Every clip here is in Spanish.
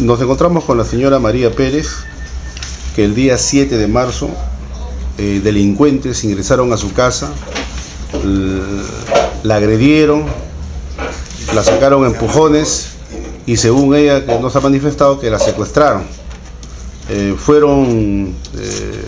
Nos encontramos con la señora María Pérez, que el día 7 de marzo eh, delincuentes ingresaron a su casa, la agredieron, la sacaron empujones y según ella que nos ha manifestado que la secuestraron. Eh, fueron eh,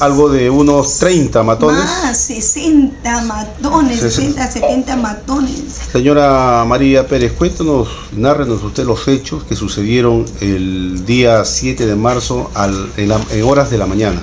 algo de unos 30 matones. Más, 60 matones, Sesenta. 60, 70 matones. Señora María Pérez, cuéntanos, nárrenos usted los hechos que sucedieron el día 7 de marzo al- en, la- en horas de la mañana.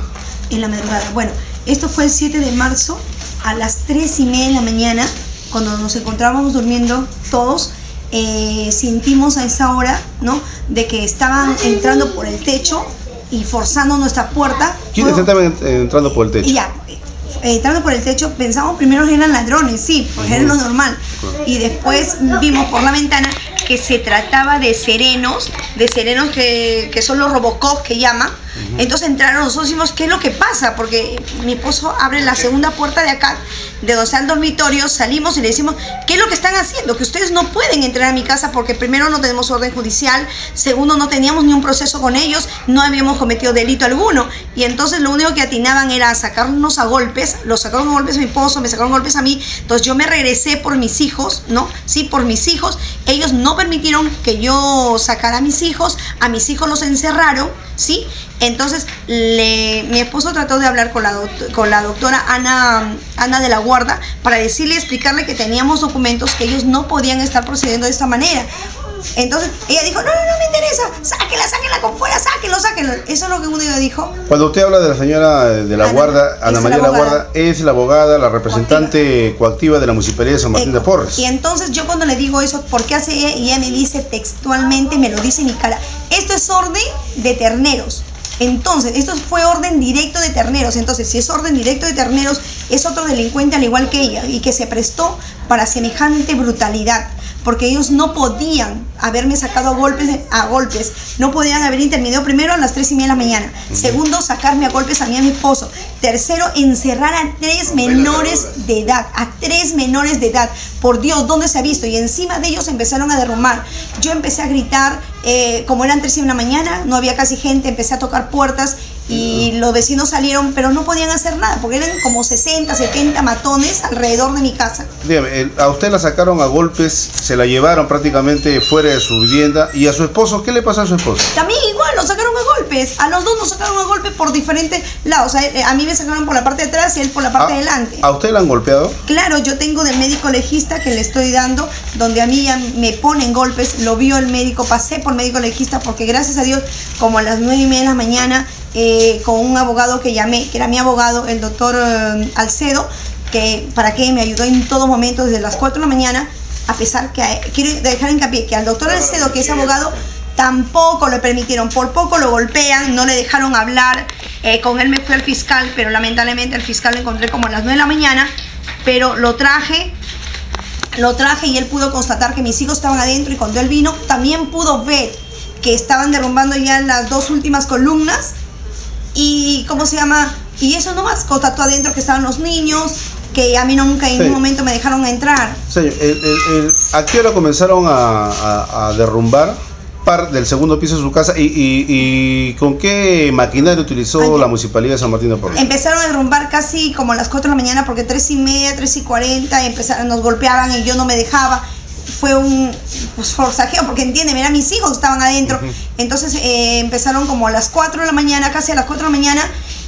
en la madrugada. Bueno, esto fue el 7 de marzo a las 3 y media de la mañana, cuando nos encontrábamos durmiendo todos. eh, sentimos a esa hora, ¿no? De que estaban entrando por el techo y forzando nuestra puerta. ¿Quiénes Fue- estaban en- entrando por el techo? Y ya, eh, entrando por el techo, pensamos primero que eran ladrones, sí, porque era lo normal. Y después vimos por la ventana que se trataba de serenos, de serenos que, que son los robocop que llaman. Entonces entraron, nosotros decimos, ¿qué es lo que pasa? Porque mi esposo abre la segunda puerta de acá, de donde está el dormitorio, salimos y le decimos, ¿qué es lo que están haciendo? Que ustedes no pueden entrar a mi casa porque primero no tenemos orden judicial, segundo no teníamos ni un proceso con ellos, no habíamos cometido delito alguno. Y entonces lo único que atinaban era sacarnos a golpes, los sacaron a golpes a mi esposo, me sacaron golpes a mí, entonces yo me regresé por mis hijos, ¿no? Sí, por mis hijos. Ellos no permitieron que yo sacara a mis hijos, a mis hijos los encerraron, ¿sí? Entonces le, mi esposo trató de hablar con la, con la doctora Ana, Ana de la Guarda para decirle, explicarle que teníamos documentos que ellos no podían estar procediendo de esta manera. Entonces ella dijo, no, no, no me interesa, sáquenla, sáquenla con fuera, sáquenlo, sáquenlo. Eso es lo que uno dijo. Cuando usted habla de la señora eh, de la Ana- Guarda, Ana María la de la. Guarda, es la abogada, la representante coactiva de la Municipalidad de San Martín de. Porres. Y entonces yo cuando le digo eso, ¿por qué hace ella? Y ella me dice textualmente, me lo dice en mi cara, esto es orden de terneros. Entonces, esto fue orden directo de terneros. Entonces, si es orden directo de terneros, es otro delincuente al igual que ella y que se prestó para semejante brutalidad. Porque ellos no podían haberme sacado a golpes, a golpes. No podían haber intervenido primero a las 3 y media de la mañana. Segundo, sacarme a golpes a mí y a mi esposo. Tercero, encerrar a tres menores de edad. A tres menores de edad. Por Dios, ¿dónde se ha visto? Y encima de ellos empezaron a derrumbar. Yo empecé a gritar, eh, como eran 3 y media de la mañana, no había casi gente, empecé a tocar puertas y los vecinos salieron, pero no podían hacer nada, porque eran como 60, 70 matones alrededor de mi casa. Dígame, a usted la sacaron a golpes, se la llevaron prácticamente fuera de su vivienda. ¿Y a su esposo? ¿Qué le pasó a su esposo? También igual, los sacaron golpes. A los dos nos sacaron a golpes por diferentes lados. O sea, eh, a mí me sacaron por la parte de atrás y él por la parte ¿A- de delante. ¿A usted la han golpeado? Claro, yo tengo del médico legista que le estoy dando, donde a mí ya me ponen golpes, lo vio el médico, pasé por médico legista, porque gracias a Dios, como a las nueve y media de la mañana, eh, con un abogado que llamé, que era mi abogado, el doctor eh, Alcedo, que para que me ayudó en todo momento desde las 4 de la mañana, a pesar que a- quiero dejar hincapié que al doctor Alcedo, que es abogado, tampoco lo permitieron, por poco lo golpean, no le dejaron hablar, eh, con él me fui al fiscal, pero lamentablemente al fiscal lo encontré como a las 9 de la mañana, pero lo traje, lo traje y él pudo constatar que mis hijos estaban adentro y cuando él vino también pudo ver que estaban derrumbando ya las dos últimas columnas y ¿cómo se llama? Y eso nomás, constató adentro que estaban los niños, que a mí nunca en Sí. ningún momento me dejaron entrar. Señor, el- el- el- ¿a qué hora comenzaron a, a- a derrumbar par del segundo piso de su casa y, y- y con qué maquinaria utilizó Ay, la Municipalidad de San Martín de Porres? Empezaron a derrumbar casi como a las 4 de la mañana porque 3 y media, 3 y 40 empezaron, nos golpeaban y yo no me dejaba. Fue un pues, forcajeo porque entienden, eran mis hijos estaban adentro. Entonces eh, empezaron como a las 4 de la mañana, casi a las 4 de la mañana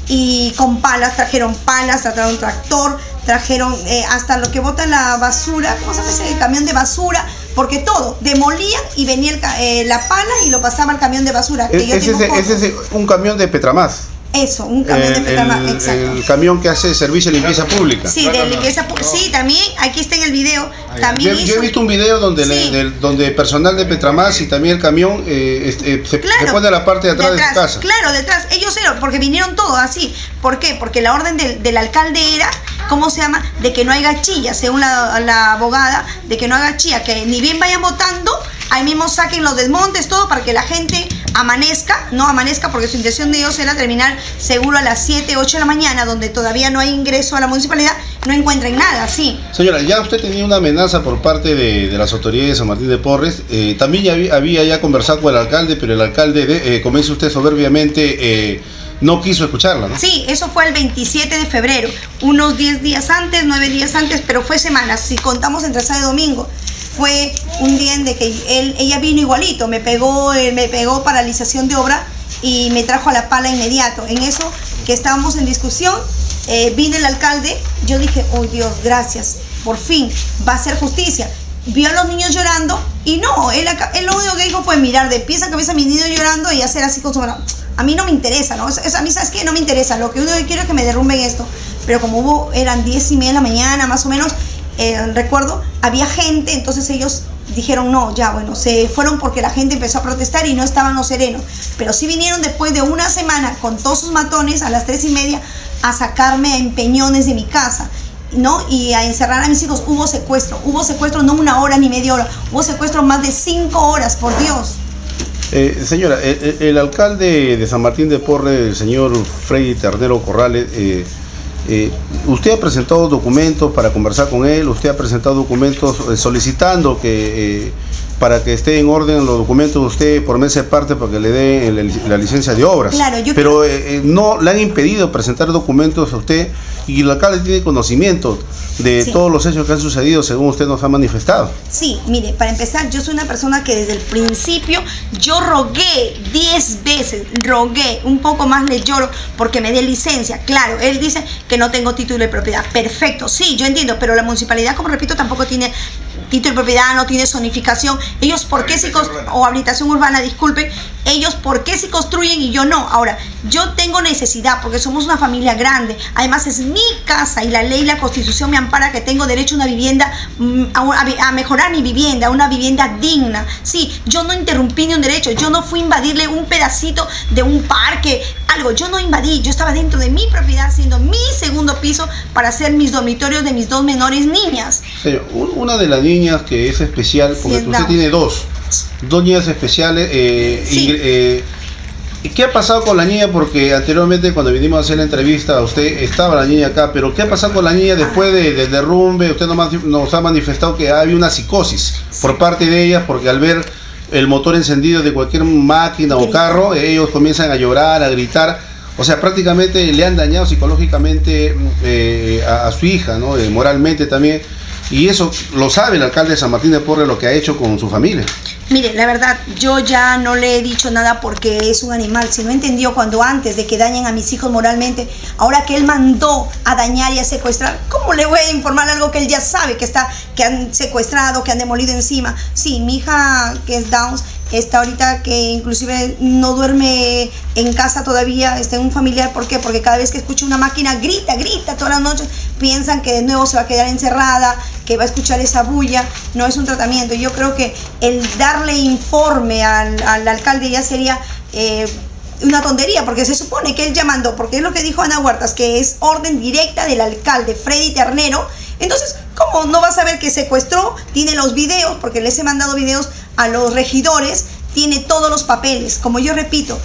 y con palas, trajeron palas, trajeron tractor, trajeron eh, hasta lo que bota la basura, ¿cómo se llama ese camión de basura? Porque todo, demolían y venía el eh, la pala y lo pasaba al camión de basura. que Es, yo es tengo ese, es un camión de Petramás. Eso, un camión de el- exacto. el camión que hace servicio de limpieza pública. Sí, de limpieza pu- Sí, también, aquí está en el video. Yo, También yo hizo- he visto un video donde, le- Sí. del- donde personal de Petramás y también el camión eh, este, eh, se, Claro, se pone a la parte de atrás de, su casa. Claro, detrás. Ellos eran, porque vinieron todos así. ¿Por qué? Porque la orden del, del alcalde era, ¿cómo se llama? De que no haya chilla, según la, abogada, de que no haga chilla, que ni bien vayan votando, ahí mismo saquen los desmontes, todo para que la gente amanezca, no amanezca porque su intención de ellos era terminar seguro a las 7, 8 de la mañana, donde todavía no hay ingreso a la municipalidad, no encuentren nada, sí. Señora, ya usted tenía una amenaza por parte de, las autoridades de San Martín de Porres, eh, también ya había, ya conversado con el alcalde, pero el alcalde, de, eh, comienza usted soberbiamente... Eh, no quiso escucharla, ¿no? Sí, eso fue el 27 de febrero, unos 10 días antes, 9 días antes, pero fue semanas, si contamos entre sábado y domingo. Fue un día en que él, ella vino igualito, me pegó, eh, me pegó paralización de obra y me trajo a la pala inmediato. En eso que estábamos en discusión, eh, vino el alcalde, yo dije, oh Dios, gracias, por fin va a ser justicia vio a los niños llorando y no, él, él, lo único que dijo fue mirar de pies a cabeza a mi niño llorando y hacer así con su mano. A mí no me interesa, ¿no? Es, a mí, ¿sabes qué? No me interesa. Lo que uno quiero es que me derrumben esto. Pero como hubo, eran diez y media de la mañana, más o menos, eh, recuerdo, había gente, entonces ellos dijeron no, ya bueno, se fueron porque la gente empezó a protestar y no estaban los serenos. Pero sí vinieron después de una semana con todos sus matones a las tres y media a sacarme a empeñones de mi casa. ¿No? Y a encerrar a mis hijos. Hubo secuestro, hubo secuestro no una hora ni media hora, hubo secuestro más de cinco horas, por Dios. Eh, señora, el, alcalde de San Martín de Porre, el señor Freddy Ternero Corrales, eh, eh, usted ha presentado documentos para conversar con él, usted ha presentado documentos solicitando que para que esté en orden los documentos de usted por mes de parte para que le dé la, licencia de obras. Pero no le han impedido presentar documentos a usted y el alcalde tiene conocimiento de todos los hechos que han sucedido según usted nos ha manifestado. Sí, mire, para empezar, yo soy una persona que desde el principio yo rogué 10 veces, rogué, un poco más le lloro porque me dé licencia. Claro, él dice que no tengo título de propiedad. Perfecto, sí, yo entiendo, pero la municipalidad, como repito, tampoco tiene título de propiedad, no tiene zonificación. Ellos, ¿por qué se o habitación urbana, disculpen, ellos, ¿por qué se construyen y yo no? Ahora, yo tengo necesidad porque somos una familia grande. Además, es mi casa y la ley y la constitución me ampara que tengo derecho a una vivienda, mm, a, mejorar mi vivienda, una vivienda digna. Sí, yo no interrumpí ni un derecho, yo no fui a invadirle un pedacito de un parque, algo. Yo no invadí, yo estaba dentro de mi propiedad haciendo mi segundo piso para hacer mis dormitorios de mis dos menores niñas. una de las niñas que es especial, porque usted tiene dos, dos niñas especiales. Eh, eh, ¿Qué ha pasado con la niña? Porque anteriormente cuando vinimos a hacer la entrevista, usted estaba la niña acá, pero ¿qué ha pasado con la niña después del derrumbe? Usted nos ha manifestado que había una psicosis por parte de ella, porque al ver el motor encendido de cualquier máquina o carro, ellos comienzan a llorar, a gritar. O sea, prácticamente le han dañado psicológicamente eh, a, su hija, ¿no? Eh, moralmente también. Y eso lo sabe el alcalde de San Martín de Porres lo que ha hecho con su familia. Mire, la verdad, yo ya no le he dicho nada porque es un animal. Si no entendió cuando antes de que dañen a mis hijos moralmente, ahora que él mandó a dañar y a secuestrar, ¿cómo le voy a informar algo que él ya sabe que está, que han secuestrado, que han demolido encima? Sí, mi hija que es Downs está ahorita que inclusive no duerme en casa todavía, está en un familiar, ¿por qué? Porque cada vez que escucha una máquina grita, grita todas las noches, piensan que de nuevo se va a quedar encerrada, que va a escuchar esa bulla, no es un tratamiento. Yo creo que el darle informe al, alcalde ya sería... Eh, una tontería, porque se supone que él ya porque es lo que dijo Ana Huertas, que es orden directa del alcalde Freddy Ternero. Entonces, ¿cómo no va a saber que secuestró? Tiene los videos, porque les he mandado videos a los regidores, tiene todos los papeles. Como yo repito,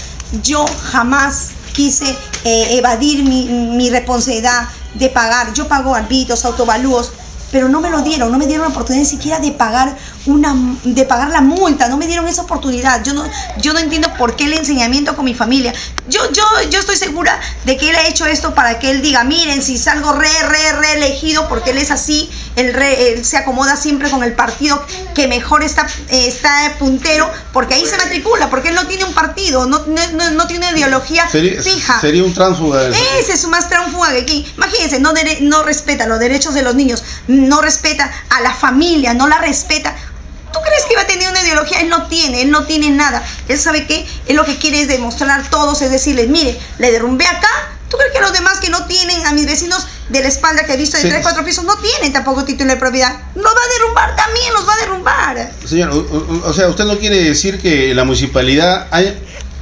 yo jamás quise eh, evadir mi, responsabilidad de pagar. Yo pago arbitros, autovalúos, pero no me lo dieron, no me dieron la oportunidad ni siquiera de pagar una de pagar la multa, no me dieron esa oportunidad. Yo no yo no entiendo por qué el enseñamiento con mi familia. Yo yo yo estoy segura de que él ha hecho esto para que él diga, "Miren, si salgo re re re elegido porque él es así, él, él se acomoda siempre con el partido que mejor está está puntero, porque ahí se matricula, porque él no tiene un partido, no, no, no tiene ideología fija. Sería un tránsfuga. Ese es más tránsfuga que aquí. Imagínense, no no respeta los derechos de los niños no respeta a la familia, no la respeta. ¿Tú crees que iba a tener una ideología? Él no tiene, él no tiene nada. Él sabe que él lo que quiere es demostrar a todos, es decirles, mire, le derrumbé acá. ¿Tú crees que los demás que no tienen, a mis vecinos de la espalda que he visto de tres, cuatro pisos, no tienen tampoco título de propiedad? Los va a derrumbar también, los va a derrumbar. Señor, o, sea, usted no quiere decir que la municipalidad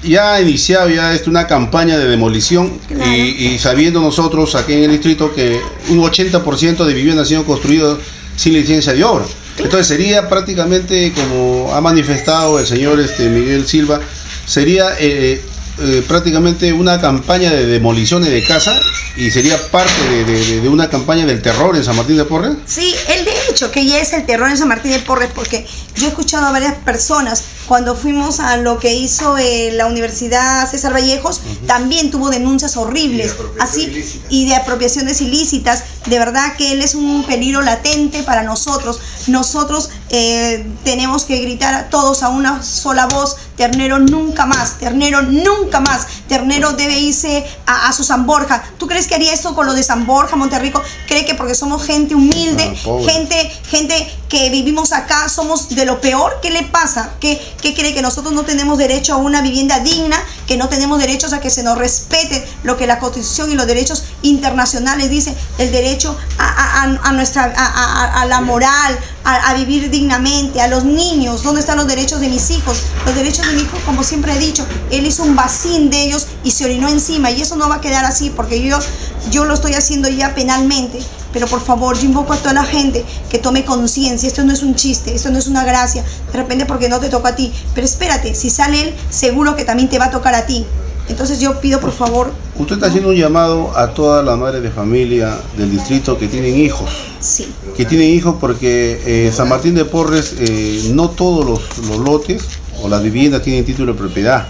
ya ha iniciado ya esto una campaña de demolición y, sabiendo nosotros aquí en el distrito que un 80% de viviendas han sido construidas sin licencia de obra. Entonces sería prácticamente como ha manifestado el señor este, Miguel Silva, sería eh, eh, prácticamente una campaña de demoliciones de casa y sería parte de, una campaña del terror en San Martín de Porres. Sí, él de hecho que ya es el terror en San Martín de Porres porque yo he escuchado a varias personas cuando fuimos a lo que hizo eh, la Universidad César Vallejos, también tuvo denuncias horribles, así y de apropiaciones ilícitas. De verdad que él es un peligro latente para nosotros. Nosotros eh, tenemos que gritar a todos a una sola voz, Ternero nunca más, Ternero nunca más, Ternero debe irse a, su San Borja. ¿Tú crees que haría eso con lo de San Borja, Monterrico? ¿Cree que porque somos gente humilde, ah, gente, gente que vivimos acá, somos de lo peor? ¿Qué le pasa? ¿Qué, ¿Qué cree que nosotros no tenemos derecho a una vivienda digna, que no tenemos derechos a que se nos respete lo que la Constitución y los derechos internacionales dicen, el derecho a, nuestra, a, la moral, a, vivir dignamente, a los niños, ¿dónde están los derechos de mis hijos? Los derechos de mi hijo, como siempre he dicho, él hizo un vacín de ellos y se orinó encima y eso no va a quedar así porque yo, yo lo estoy haciendo ya penalmente. Pero por favor, yo invoco a toda la gente que tome conciencia. Esto no es un chiste, esto no es una gracia. De repente porque no te toca a ti. Pero espérate, si sale él, seguro que también te va a tocar a ti. Entonces yo pido por favor... Usted está haciendo un llamado a todas las madres de familia del distrito que tienen hijos. Sí. Que tienen hijos porque eh, San Martín de Porres, eh, no todos los, lotes o las viviendas tienen título de propiedad.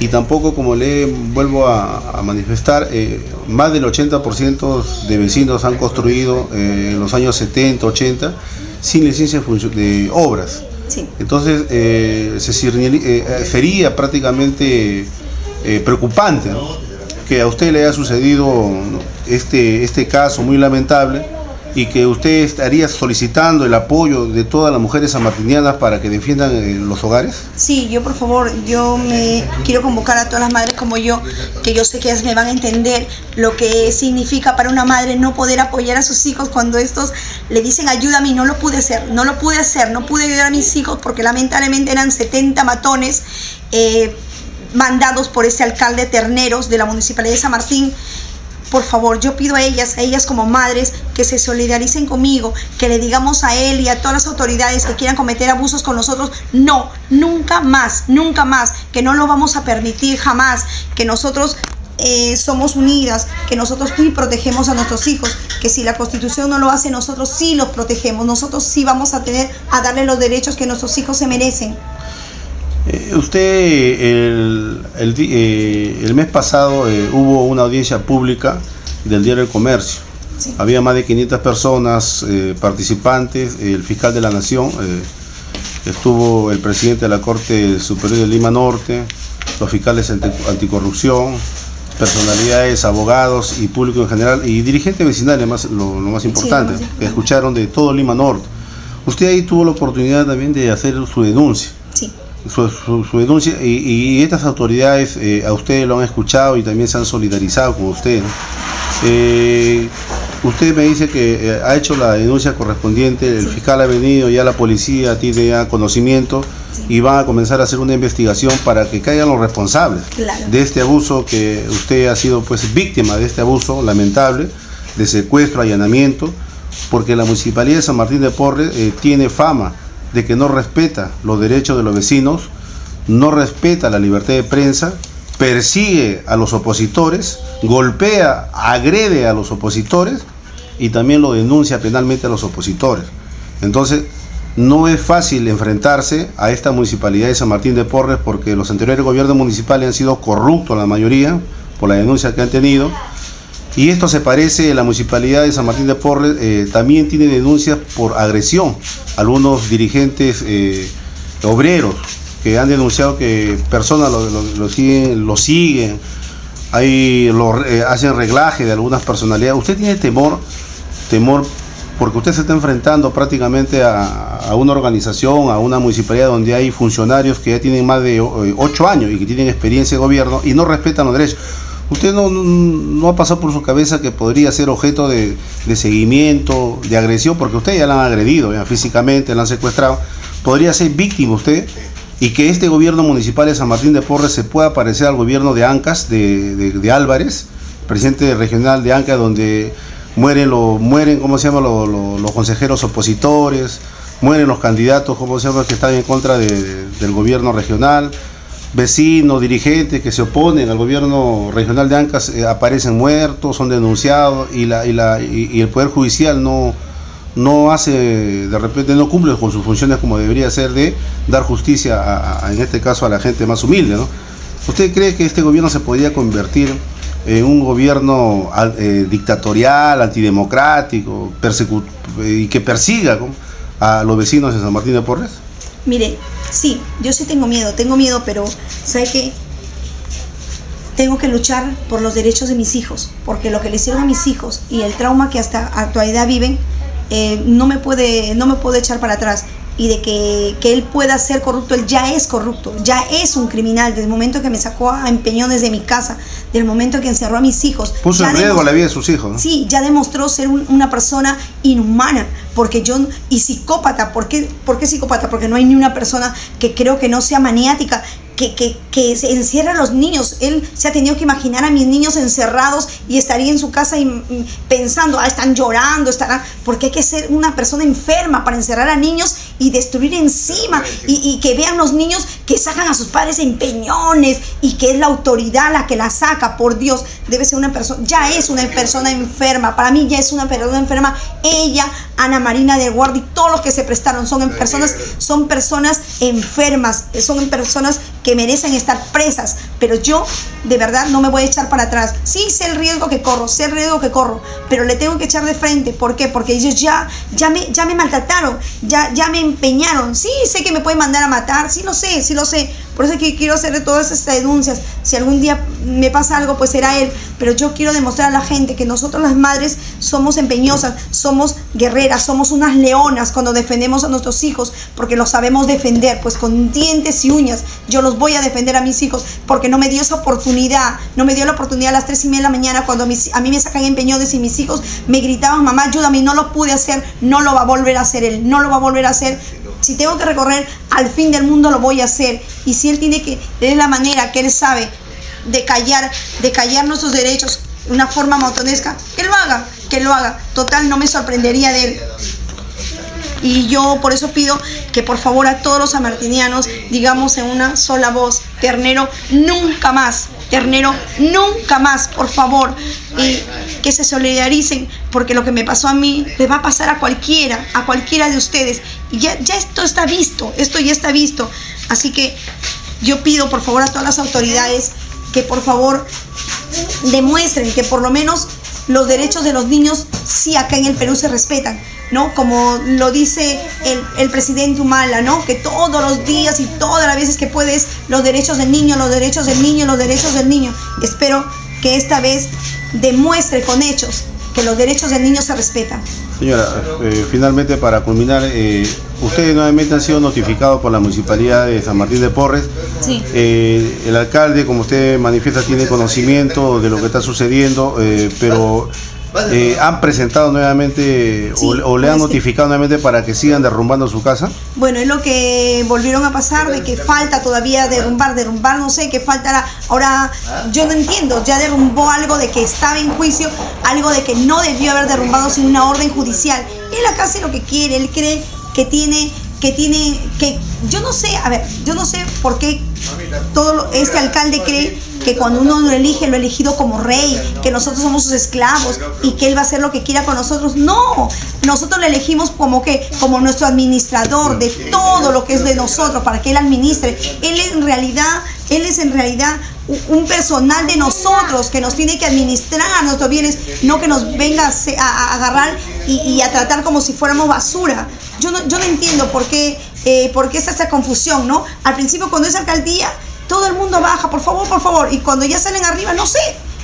Y tampoco, como le vuelvo a, manifestar, eh, más del 80% de vecinos han construido en los años 70, 80 sin licencia de obras. Sí. Entonces, se sería prácticamente eh, preocupante que a usted le haya sucedido este, este caso muy lamentable y que usted estaría solicitando el apoyo de todas las mujeres sanmartinianas para que defiendan eh, los hogares? Sí, yo por favor, yo me quiero convocar a todas las madres como yo, que yo sé que ellas me van a entender lo que significa para una madre no poder apoyar a sus hijos cuando estos le dicen ayúdame y no lo pude hacer, no lo pude hacer, no pude ayudar a mis hijos porque lamentablemente eran 70 matones. Eh, mandados por ese alcalde Terneros de la Municipalidad de San Martín. Por favor, yo pido a ellas, a ellas como madres, que se solidaricen conmigo, que le digamos a él y a todas las autoridades que quieran cometer abusos con nosotros, no, nunca más, nunca más, que no lo vamos a permitir jamás, que nosotros eh, somos unidas, que nosotros sí protegemos a nuestros hijos, que si la constitución no lo hace, nosotros sí los protegemos, nosotros sí vamos a tener a darle los derechos que nuestros hijos se merecen. Eh, usted, el, eh, el, mes pasado eh, hubo una audiencia pública del Diario del Comercio. Había más de 500 personas participantes, el fiscal de la Nación, estuvo el presidente de la Corte Superior de Lima Norte, los fiscales anticorrupción, personalidades, abogados y público en general, y dirigentes vecinales, más, lo, más importante, que escucharon de todo Lima Norte. Usted ahí tuvo la oportunidad también de hacer su denuncia. Su, denuncia y, estas autoridades eh, a ustedes lo han escuchado y también se han solidarizado con usted. Eh, usted me dice que eh, ha hecho la denuncia correspondiente, el fiscal ha venido, ya la policía tiene ya conocimiento y van a comenzar a hacer una investigación para que caigan los responsables de este abuso que usted ha sido pues víctima de este abuso lamentable de secuestro, allanamiento, porque la municipalidad de San Martín de Porres tiene fama de que no respeta los derechos de los vecinos, no respeta la libertad de prensa, persigue a los opositores, golpea, agrede a los opositores y también lo denuncia penalmente a los opositores. Entonces, no es fácil enfrentarse a esta municipalidad de San Martín de Porres porque los anteriores gobiernos municipales han sido corruptos la mayoría por la denuncia que han tenido y esto se parece, la municipalidad de San Martín de Porres eh, también tiene denuncias por agresión. Algunos dirigentes eh, obreros que han denunciado que personas lo, siguen, lo siguen hay, lo, eh, hacen reglaje de algunas personalidades. ¿Usted tiene temor, temor porque usted se está enfrentando prácticamente a, a, una organización, a una municipalidad donde hay funcionarios que ya tienen más de ocho años y que tienen experiencia de gobierno y no respetan los derechos. ¿Usted no, ha pasado por su cabeza que podría ser objeto de, seguimiento, de agresión? Porque usted ya la han agredido físicamente, la han secuestrado. ¿Podría ser víctima usted? Y que este gobierno municipal de San Martín de Porres se pueda parecer al gobierno de Ancas, de, Álvarez, presidente regional de Ancas, donde mueren, lo, mueren ¿cómo se llama?, los consejeros opositores, mueren los candidatos, como se llama, que están en contra del gobierno regional, vecinos, dirigentes que se oponen al gobierno regional de Ancas eh, aparecen muertos, son denunciados y, la, y, la, y, el Poder Judicial no, no hace, de repente no cumple con sus funciones como debería ser de dar justicia, en este caso, a la gente más humilde. ¿no? ¿Usted cree que este gobierno se podría convertir en un gobierno eh, dictatorial, antidemocrático, y que persiga a los vecinos de San Martín de Porres? Mire, sí, yo sí tengo miedo, tengo miedo, pero ¿sabe qué? Tengo que luchar por los derechos de mis hijos, porque lo que le hicieron a mis hijos y el trauma que hasta actualidad viven, eh, no, me puede, no me puedo echar para atrás y de que, que, él pueda ser corrupto, él ya es corrupto, ya es un criminal, desde el momento que me sacó a empeñones de mi casa, del momento que encerró a mis hijos. Puso en riesgo la vida de sus hijos. ¿no? Sí, ya demostró ser una persona inhumana, porque yo, y psicópata, ¿por qué, ¿por qué psicópata? Porque no hay ni una persona que creo que no sea maniática, que, que, que, se encierra a los niños. Él se ha tenido que imaginar a mis niños encerrados y estaría en su casa y, pensando, ah, están llorando, estarán, porque hay que ser una persona enferma para encerrar a niños y destruir encima y, y, que vean los niños que sacan a sus padres en peñones y que es la autoridad la que la saca, por Dios, debe ser una persona, ya es una persona enferma, para mí ya es una persona enferma, ella, Ana Marina de Guardi, todos los que se prestaron son personas, son personas enfermas, son personas que merecen estar presas, pero yo de verdad no me voy a echar para atrás. Sí sé el riesgo que corro, sé el riesgo que corro, pero le tengo que echar de frente. ¿Por qué? Porque ellos ya, ya, me, ya me maltrataron, ya, ya me empeñaron. Sí sé que me pueden mandar a matar, sí lo sé, sí lo sé. Por eso es que quiero hacerle todas estas denuncias. Si algún día me pasa algo, pues será él. Pero yo quiero demostrar a la gente que nosotros las madres somos empeñosas, somos guerreras, somos unas leonas cuando defendemos a nuestros hijos, porque los sabemos defender, pues con dientes y uñas. Yo los voy a defender a mis hijos, porque no me dio esa oportunidad, no me dio la oportunidad a las tres y media de la mañana cuando a mí me sacan empeñones y mis hijos me gritaban, mamá, ayúdame, no lo pude hacer, no lo va a volver a hacer él, no lo va a volver a hacer si tengo que recorrer al fin del mundo, lo voy a hacer. Y si Él tiene que, de la manera que Él sabe de callar, de callar nuestros derechos de una forma motonesca, que lo haga, que lo haga. Total, no me sorprendería de Él. Y yo por eso pido que por favor a todos los amartinianos digamos en una sola voz, ternero, nunca más, ternero, nunca más, por favor. Y que se solidaricen, porque lo que me pasó a mí le va a pasar a cualquiera, a cualquiera de ustedes. Y ya, ya esto está visto, esto ya está visto. Así que yo pido por favor a todas las autoridades que por favor demuestren que por lo menos los derechos de los niños sí acá en el Perú se respetan. ¿No? Como lo dice el, presidente Humala, ¿no? Que todos los días y todas las veces que puedes, los derechos del niño, los derechos del niño, los derechos del niño. Espero que esta vez demuestre con hechos que los derechos del niño se respetan. Señora, eh, finalmente para culminar, eh, ustedes nuevamente han sido notificados por la Municipalidad de San Martín de Porres. Sí. Eh, el alcalde, como usted manifiesta, tiene conocimiento de lo que está sucediendo, pero eh, ¿Han presentado nuevamente o, le han notificado nuevamente para que sigan derrumbando su casa? Bueno, es lo que volvieron a pasar, de que falta todavía derrumbar, derrumbar, no sé, que falta ahora, yo no entiendo, ya derrumbó algo de que estaba en juicio, algo de que no debió haber derrumbado sin una orden judicial. Él acá hace lo que quiere, él cree que tiene que tiene, que yo no sé, a ver, yo no sé por qué todo este alcalde cree que cuando uno lo elige, lo ha elegido como rey, que nosotros somos sus esclavos y que él va a hacer lo que quiera con nosotros. No, nosotros le elegimos como que, como nuestro administrador de todo lo que es de nosotros, para que él administre. Él en realidad, él es en realidad un personal de nosotros que nos tiene que administrar nuestros bienes, no que nos venga a, agarrar y, a tratar como si fuéramos basura. Yo no, yo no entiendo por qué, eh, por qué es esa confusión, ¿no? Al principio cuando es alcaldía, todo el mundo baja, por favor, por favor, y cuando ya salen arriba, no sé.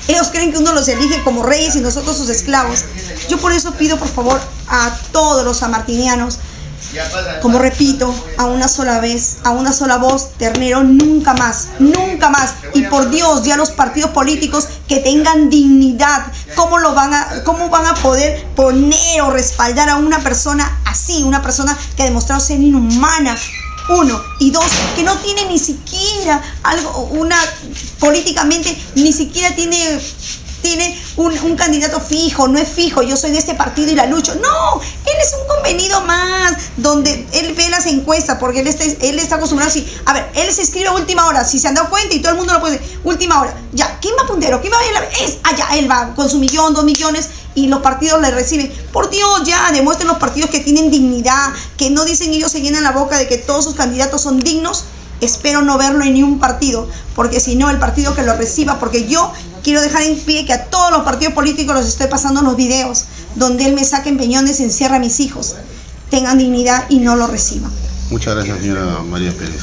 Ellos creen que uno los elige como reyes y nosotros sus esclavos. Yo por eso pido por favor a todos los amartinianos como repito, a una sola vez, a una sola voz, ternero, nunca más, nunca más. Y por Dios, ya los partidos políticos que tengan dignidad, ¿cómo, lo van a, cómo van a poder poner o respaldar a una persona así, una persona que ha demostrado ser inhumana? Uno. Y dos, que no tiene ni siquiera algo, una, políticamente, ni siquiera tiene tiene un, candidato fijo, no es fijo, yo soy de este partido y la lucho. No, él es un convenido más, donde él ve las encuestas, porque él está, él está acostumbrado así. A ver, él se escribe a última hora, si se han dado cuenta y todo el mundo lo puede decir, última hora. Ya, ¿quién va puntero? ¿Quién va a la Es allá, él va con su millón, dos millones y los partidos le reciben. Por Dios, ya demuestren los partidos que tienen dignidad, que no dicen ellos se llenan la boca de que todos sus candidatos son dignos. Espero no verlo en ningún partido, porque si no, el partido que lo reciba, porque yo quiero dejar en pie que a todos los partidos políticos los estoy pasando los videos donde él me saca en peñones y encierra a mis hijos. Tengan dignidad y no lo reciban. Muchas gracias, señora María Pérez.